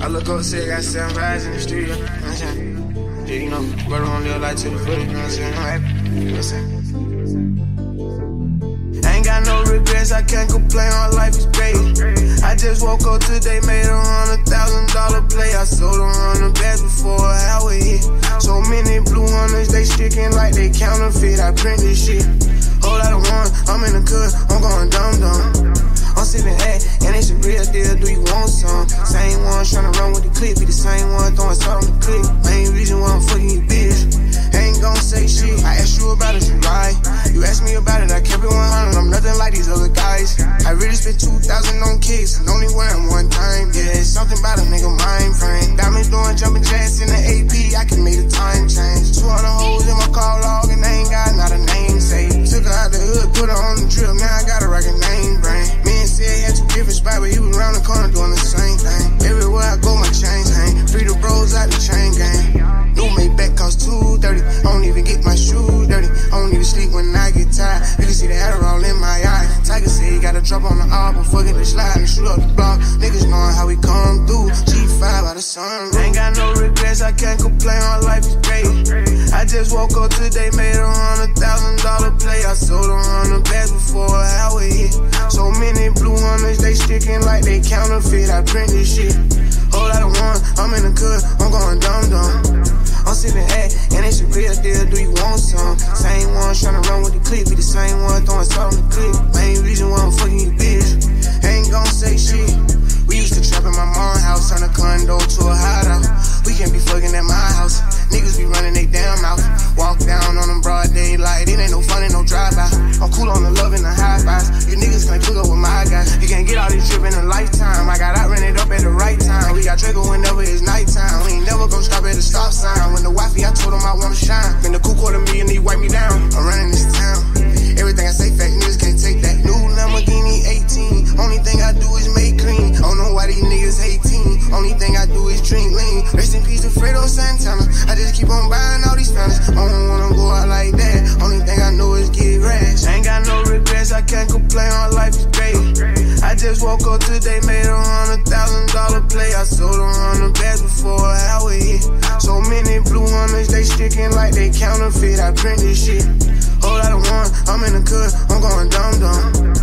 I look up, say I got seven rides in the street. You know what I'm saying? Yeah, you know, brother on live life to the fullest. You know what I'm saying? I'm happy. You know what I'm saying? I ain't got no regrets, I can't complain, my life is great. I just woke up today, made a hundred thousand dollar play. I sold a hundred bags before an hour hit. So many blue hunters, they sticking like they counterfeit. I print this shit. Whole lot of one, I'm in the cut, I'm going clip, be the same one throwing salt on the clip. Main reason why I'm fucking you, bitch. Ain't gon' say shit. I asked you about it, you lie. You asked me about it, I kept it 100. I'm nothing like these other guys. I really spent 2,000 on kicks and only wear one time. Yeah, something about a nigga mind frame. Diamonds doing jumping jacks in the AP, I can make the album. Fucking the slide and shoot up the block. Niggas knowing how we come through. G5 out the sun. Ain't got no regrets. I can't complain. My life is great. I just woke up today, made a hundred thousand dollar play. I sold a hundred bags before an hour hit. So many blue hunters, they sticking like they counterfeit. I print this shit. Whole lot of one, I'm in the cut, I'm going dumb dumb. I'm sipping A, and it's a real deal. Do you want some? Same one tryna run with the clip, be the same one throwing salt on the clip. Main reason why I'm fucking you, bitch. Them. It ain't no fun, ain't no drive-by. I'm cool on the love and the high fives. You niggas can't cook up with my guys. You can't get all this drip in a lifetime. I got out, ran it up at the right time. We got Draco whenever it's nighttime. We ain't never gonna stop at the stop sign. When the wifey, I told him I wanna shine. Been the cool quarter million, he wipe me down. I'm running this town. Rest in peace to Fredo Santana. I just keep on buying all these. I don't wanna go out like that. Only thing I know is get rash. Ain't got no regrets, I can't complain. My life is great. I just woke up today, made a hundred thousand dollar play. I sold a hundred bags before an hour hit. So many blue hunters, they sticking like they counterfeit. I print this shit. Whole lot of one, I'm in the cut, I'm going dumb dumb.